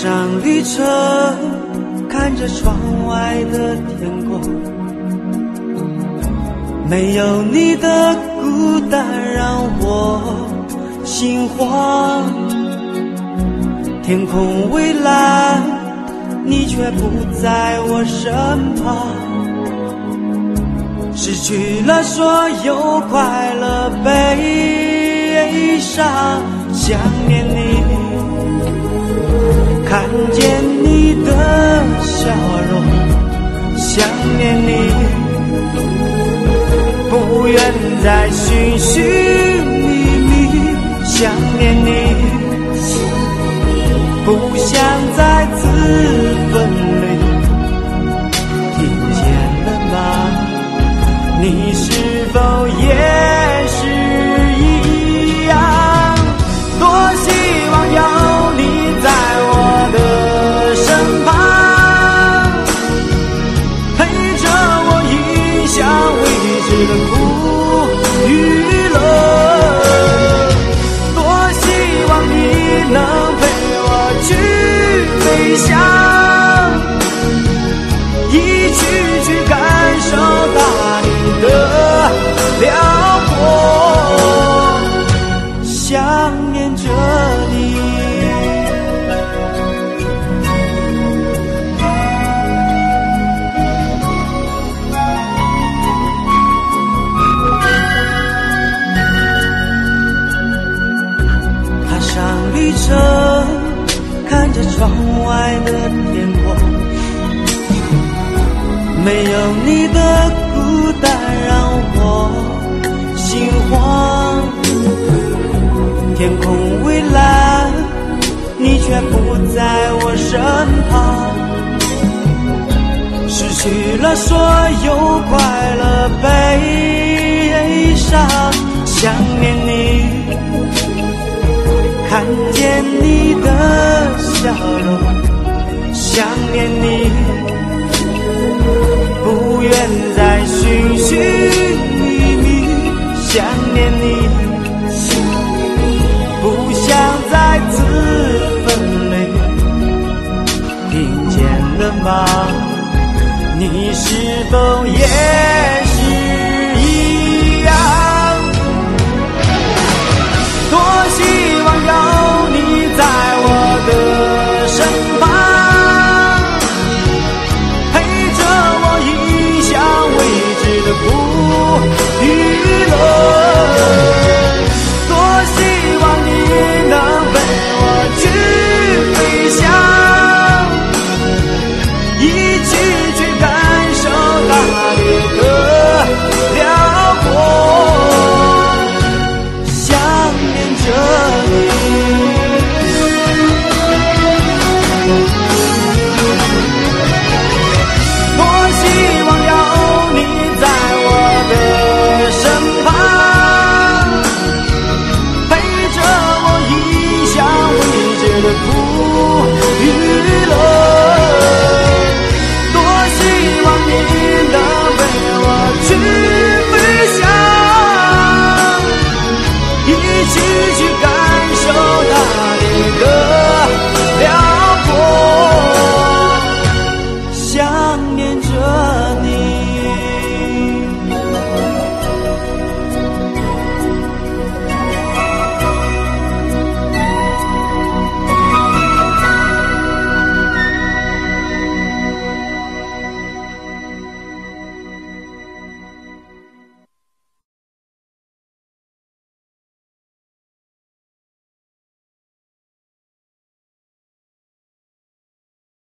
上旅车，看着窗外的天空，没有你的孤单让我心慌。天空蔚蓝，你却不在我身旁，失去了所有快乐悲伤，想念你。看见你的笑容，想念你，不愿再寻寻觅觅，想念你，不想再上列车，看着窗外的天空，没有你的孤单让我心慌。天空蔚蓝，你却不在我身旁，失去了所有快乐悲伤，想念你。看见你的笑容，想念你，不愿再寻寻觅觅，想念你，不想再次分离，听见了吗？你是否也